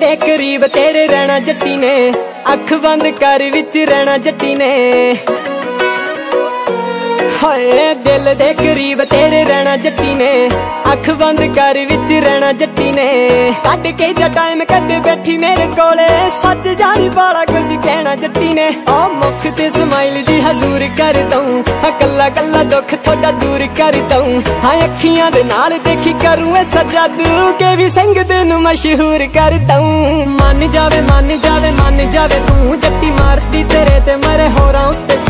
ਦੇ ਕਰੀਬ ਤੇਰੇ ਰਹਿਣਾ ਜੱਟੀ ਨੇ ਅੱਖ ਬੰਦ ਕਰ ਵਿੱਚ ਰਹਿਣਾ ਜੱਟੀ ਨੇ ਹਾਏ ਦਿਲ ਦੇ ਕਰੀਬ ਤੇਰੇ ਰਹਿਣਾ ਜੱਟੀ ਨੇ ਅੱਖ ਬੰਦ ਕਰ ਵਿੱਚ ਰਹਿਣਾ ਜੱਟੀ ਨੇ ਕੱਢ ਕੇ ਜਾ ਟਾਈਮ ਕਦੇ ਬੈਠੀ ਮੇਰੇ ਕੋਲੇ ਸੱਚ ਜਾਣੀ ਵਾਲਾ ਕੁਝ ਕਹਿਣਾ ਜੱਟੀ ਨੇ ਆ ਮੁਖ ਤੇ ਸਮਾਈਲ ਦੀ ਹਜ਼ੂਰ ਕਰ ਦਊ ਕੱਲਾ ਕੱਲਾ ਦੁੱਖ ਥੋੜਾ ਦੂਰ ਕਰ ਦਊ ਹਾਂ ਅੱਖੀਆਂ ਦੇ ਨਾਲ ਦੇਖੀ ਕਰੂ ਐ ਸੱਜਾ ਦੂ ਕੇ ਵੀ ਦੇ ਨੂੰ ਮਸ਼ਹੂਰ ਕਰ ਦਊ ਮੰਨ ਜਾਵੇ ਮੰਨ ਜਾਵੇ ਮੰਨ ਜਾਵੇ ਤੂੰ ਜੱਟੀ ਮਾਰਦੀ ਤੇਰੇ ਤੇ ਮਰੇ ਹੋਰਾਂ ਉੱਤੇ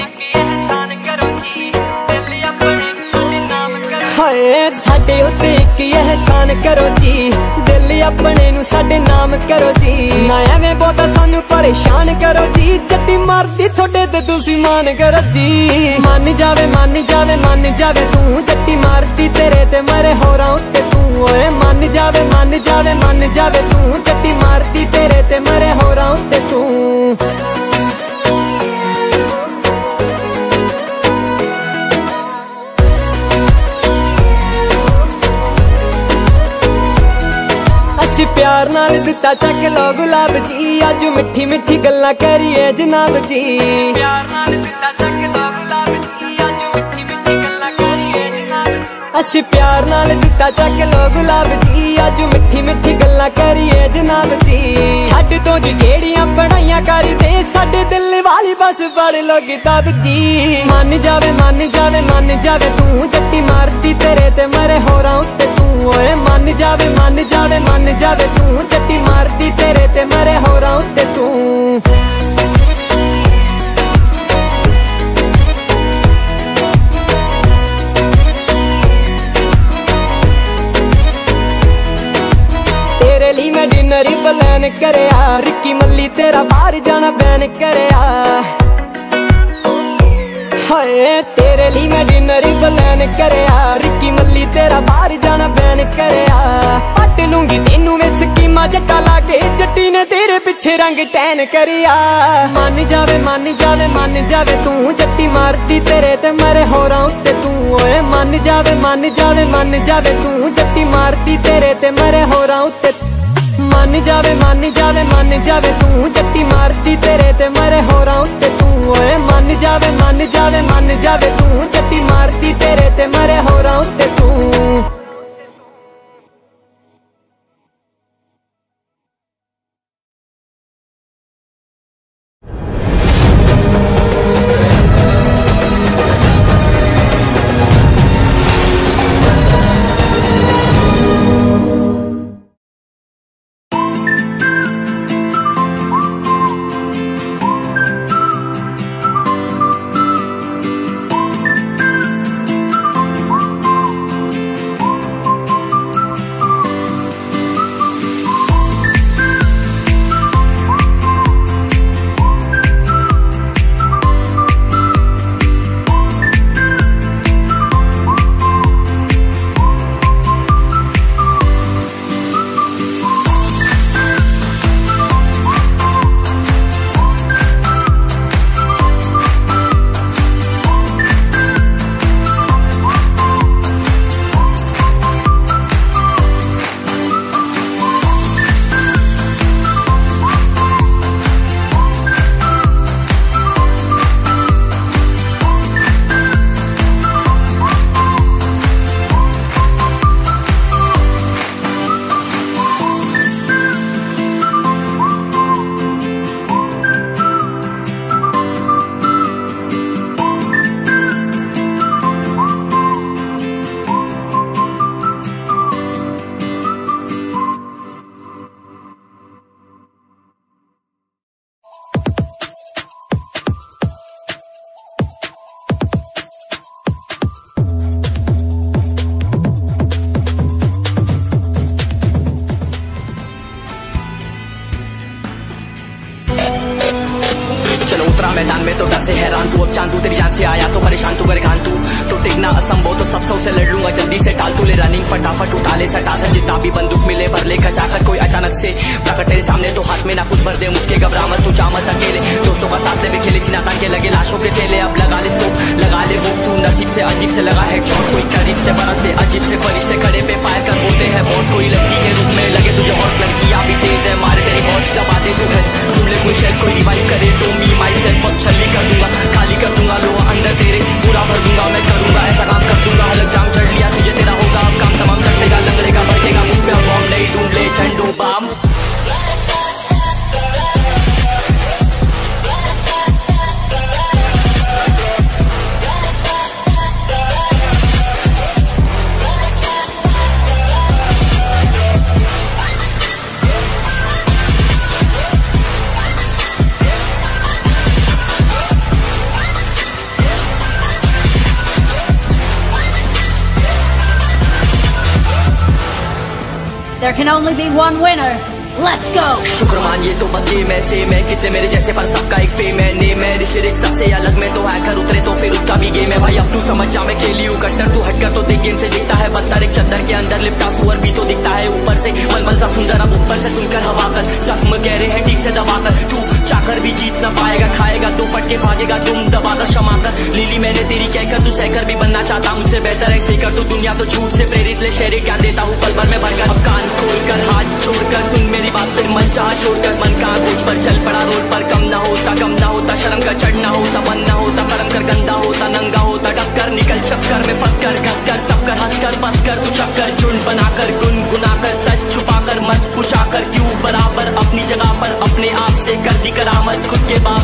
ਹਾਏ ਸਾਡੇ ਉੱਤੇ ਇੱਕ ਇਹਸਾਨ ਕਰੋ ਜੀ ਦਿਲ ਆਪਣੇ ਨੂੰ ਸਾਡੇ ਨਾਮ ਕਰੋ ਜੀ ਨਾ ਐਵੇਂ ਬੋਤਾ ਸਾਨੂੰ ਪਰੇਸ਼ਾਨ ਕਰੋ ਜੀ ਜੱਤੀ ਮਾਰਦੀ ਤੁਹਾਡੇ ਤੇ ਤੁਸੀਂ ਮਾਨ ਕਰੋ ਜੀ ਮੰਨ ਜਾਵੇ ਮੰਨ ਜਾਵੇ ਮੰਨ ਜਾਵੇ ਤੂੰ ਜੱਤੀ ਮਾਰਦੀ ਤੇਰੇ ਤੇ ਮਰੇ ਹੋਰਾਂ ਉੱਤੇ ਤੂੰ ਓਏ ਮੰਨ ਜਾਵੇ ਮੰਨ ਜਾਵੇ ਮੰਨ ਜਾਵੇ दिता चक लो गुलाब जी अज मिठी मिठी गल करिए जनाब जी प्यार दिता चक लो ਅਸੀਂ ਪਿਆਰ ਨਾਲ ਦਿੱਤਾ ਚੱਕ ਲੋ ਗੁਲਾਬ ਜੀ ਅੱਜ ਮਿੱਠੀ ਮਿੱਠੀ ਗੱਲਾਂ ਕਰੀਏ ਜਨਾਬ ਜੀ ਛੱਡ ਤੋਂ ਜਿਹੜੀਆਂ ਪੜਾਈਆਂ ਕਰਦੇ ਸਾਡੇ ਦਿਲ ਵਾਲੀ ਬਸ ਫੜ ਲੋ ਕਿਤਾਬ ਜੀ ਮੰਨ ਜਾਵੇ ਮੰਨ ਜਾਵੇ ਮੰਨ ਜਾਵੇ ਤੂੰ ਜੱਟੀ ਮਾਰਦੀ ਤੇਰੇ ਤੇ ਮਰੇ ਹੋਰਾਂ ਉੱਤੇ ਤੂੰ ਓਏ ਮੰਨ ਜਾਵੇ ਮੰਨ ਜਾਵੇ ਮੰਨ ਜਾਵੇ ਤੂੰ ਜੱਟੀ ਮਾਰਦੀ ਤੇਰੇ ਤੇ ਮਰੇ ਹੋਰਾਂ ਉੱਤੇ ਤੂੰ ਤੇਰੇ ਲਈ ਮੈਂ ਡਿਨਰ ਹੀ ਪਲਾਨ ਕਰਿਆ ਰਿੱਕੀ ਮੱਲੀ ਤੇਰਾ ਬਾਹਰ ਜਾਣਾ ਬੈਨ ਕਰਿਆ ਹਾਏ ਤੇਰੇ ਲਈ ਮੈਂ ਡਿਨਰ ਹੀ ਪਲਾਨ ਕਰਿਆ ਰਿੱਕੀ ਮੱਲੀ ਤੇਰਾ ਬਾਹਰ ਜਾਣਾ ਬੈਨ ਕਰਿਆ ਪੱਟ ਲੂੰਗੀ ਤੈਨੂੰ ਮੈਂ ਸਕੀਮਾ ਜੱਟਾ ਲਾ ਕੇ ਜੱਟੀ ਨੇ ਤੇਰੇ ਪਿੱਛੇ ਰੰਗ ਟੈਨ ਕਰਿਆ ਮੰਨ ਜਾਵੇ ਮੰਨ ਜਾਵੇ ਮੰਨ ਜਾਵੇ ਤੂੰ ਜੱਟੀ ਮਾਰਦੀ ਤੇਰੇ ਤੇ ਮਰੇ ਹੋਰਾਂ ਉੱਤੇ ਤੂੰ ਓਏ ਮੰਨ ਜਾਵੇ ਮੰਨ ਜਾਵੇ ਮੰਨ ਜਾਵੇ ਤੂੰ ਜੱਟੀ ਮਾਰਦੀ ਤੇਰੇ ਤੇ ਮਰੇ ਹੋਰਾਂ ਉੱਤੇ ਮੰਨ ਜਾਵੇ ਮੰਨ ਜਾਵੇ ਮੰਨ ਜਾਵੇ ਤੂੰ ਜੱਟੀ ਮਾਰਦੀ ਤੇਰੇ ਤੇ ਮਰੇ ਹੋਰਾਂ ਉੱਤੇ ਤੂੰ ਓਏ ਮੰਨ ਜਾਵੇ ਮੰਨ उतरा मैदान में तो डर हैरान तू अब चांदू तेरी जान से आया तो परेशान तू करे घान तू तो टिकना असंभव तो सब सौ से लड़ लूंगा जल्दी से टाल तू ले रनिंग फटाफट उठा ले सटा सर जितना भी बंदूक मिले भर ले खचाकर कोई अचानक से प्रकट तेरे सामने तो हाथ में ना कुछ भर दे मुझके घबरा मत तू जामत अकेले दोस्तों का साथ भी खेले छिना के लगे लाशों के सेले अब लगा ले स्कोप लगा ले वो सू नसीब से अजीब से लगा है शॉट कोई करीब से बरस से अजीब से फरिश्ते खड़े पे फायर कर होते हैं बहुत कोई लड़की के रूप में लगे तुझे और लड़की अभी तेज है करे जो है जुमले कोई शायद कोई रिवाइव करे तो मी माई सेल्फ और छली कर दूंगा खाली कर दूंगा लो अंदर तेरे पूरा भर दूंगा मैं करूंगा ऐसा काम कर दूंगा अलग जाम There can only be one winner. Let's go! शुक्रमान ये तो बस गेम है सेम है कितने मेरे जैसे पर सबका एक फेम है नेम है ऋषि रिक सबसे अलग में तो हैकर उतरे तो फिर उसका भी गेम है भाई अब तू समझ जा मैं खेली हूँ कट्टर तू हटकर तो देख गेम से दिखता है बदतर एक चद्दर के अंदर लिपटा सुअर भी तो दिखता है ऊपर से मलमल सा सुंदर अब ऊपर से सुनकर हवा कर जख्म कह रहे हैं ठीक से दबा कर तू चाकर भी जीत न पाएगा खाएगा तो फट के भागेगा तुम दबा कर क्षमा कर लीली मैंने तेरी कहकर तू सहकर भी बनना चाहता मुझसे बेहतर है फिकर तू दुनिया तो झूठ से प्रेरित ले शहरी ज्ञान देता हूँ पल भर में भरकर अब कान छोड़कर हाथ छोड़कर सुन मेरी बात फिर मन चाह छोड़कर मन का कुछ पर चल पड़ा रोड पर कम ना होता कम ना होता शर्म का चढ़ना होता बन ना होता करम कर गंदा होता नंगा होता डब कर निकल चक्कर में फंस कर घस कर सब कर हंस कर बस कर तू चक्कर झुंड बनाकर गुनगुना कर सच छुपा कर मत पुछा कर क्यों बराबर अपनी जगह पर अपने आप से कर दी करामत खुद के बाप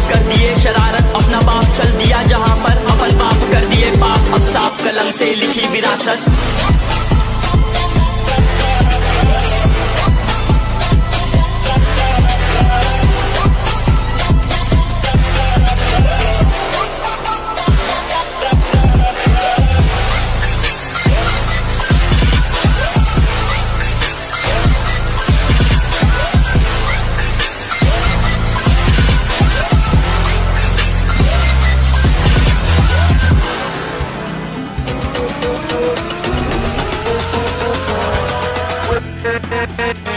Música